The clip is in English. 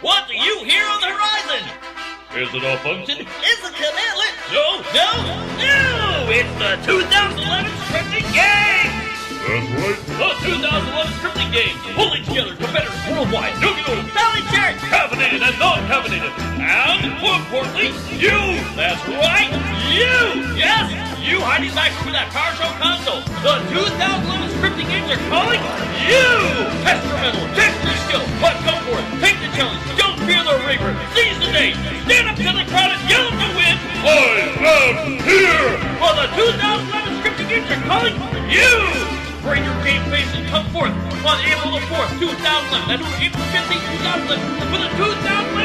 What do you hear on the horizon? Is it a function? Is the command? No, no, no! It's the 2011 scripting game! That's right. The 2011 scripting game, pulling together competitors worldwide, Yu-Gi-Oh! Valley Church, caffeinated and non-caffeinated, and more importantly, you! That's right, you! Yes, you hiding back from that PowerShell console. The 2011 scripting games are calling you! Test The reaper. Seize the day. Stand up to the crowd and yell to win. I am here! For the 2011 scripting games are calling you! Bring your game face and come forth on April the 4th, 2011. That was April 15th, 2011 for the 2011